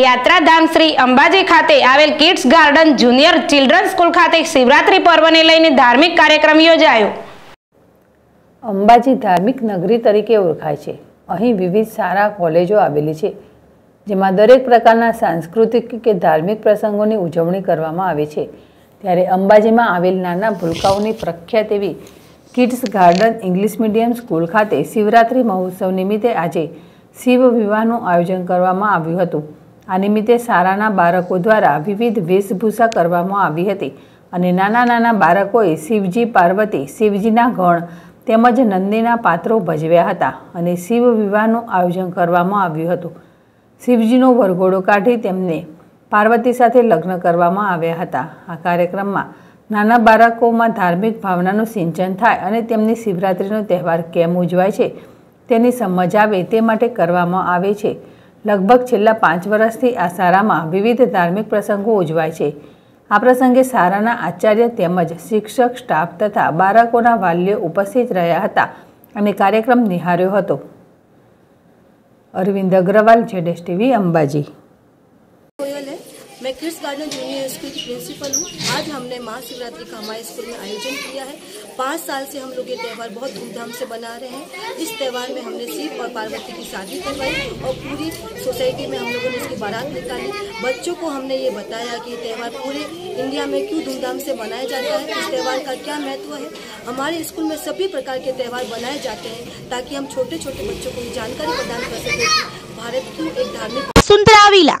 યાત્રાધામ શ્રી અંબાજી ખાતે આવેલ kids garden junior children school ખાતે શિવરાત્રી પર્વને લઈને ધાર્મિક કાર્યક્રમ યોજાયો. અંબાજી ધાર્મિક નગરી તરીકે ઓળખાય છે. અહીં વિવિધ સારા કોલેજો આવેલી છે, જેમાં દરેક પ્રકારના સાંસ્કૃતિક કે ધાર્મિક પ્રસંગોની ઉજવણી કરવામાં આવે છે. ત્યારે અંબાજીમાં આવેલ નાના ભૂલકાઓની પ્રખ્યાત એવી kids garden English medium school ખાતે શિવરાત્રિ મહોત્સવ નિમિત્તે આજે શિવ વિવાહનું આયોજન કરવામાં આવ્યું હતું. આ નિમિત્તે શાળાના બાળકો દ્વારા વિવિધ વેશભૂષા કરવામાં આવી હતી અને નાના નાના બાળકોએ શિવજી, પાર્વતી, શિવજીના ગણ તેમજ નંદીના પાત્રો ભજવ્યા હતા અને શિવ વિવાહનું આયોજન કરવામાં આવ્યું હતું. શિવજીનો વરઘોડો કાઢી તેમને પાર્વતી સાથે લગ્ન કરવામાં આવ્યા હતા. આ કાર્યક્રમમાં નાના બાળકોમાં ધાર્મિક ભાવનાનું સિંચન થાય અને તેમની શિવરાત્રિનો તહેવાર કેમ ઉજવાય છે તેની સમજ આવે તે માટે કરવામાં આવે છે. લગભગ છેલ્લા પાંચ વર્ષથી આ શાળામાં વિવિધ ધાર્મિક પ્રસંગો ઉજવાય છે. આ પ્રસંગે શાળાના આચાર્ય તેમજ શિક્ષક, સ્ટાફ તથા બાળકોના વાલીઓ ઉપસ્થિત રહ્યા હતા અને કાર્યક્રમ નિહાળ્યો હતો. Arvind Agrawal જેડેશ TV, Ambaji. Kids garden junior school की प्रिंसिपल हूँ, आज हमने महाशिवरात्रि का हमारे स्कूल में आयोजन किया है। पाँच साल से हम लोग ये त्यौहार बहुत धूमधाम से बना रहे हैं। इस त्यौहार में हमने शिव और पार्वती की शादी करवाई और पूरी सोसाइटी में हम लोगों ने इसकी बारात निकाली। बच्चों को हमने ये बताया कि ये त्यौहार पूरे इंडिया में क्यों धूमधाम से मनाया जाता है, इस त्यौहार का क्या महत्व है? हमारे स्कूल में सभी प्रकार के त्यौहार बनाए जाते हैं ताकि हम छोटे छोटे बच्चों को जानकारी प्रदान कर सकें भारत की एक धार्मिक सुंदरावीला।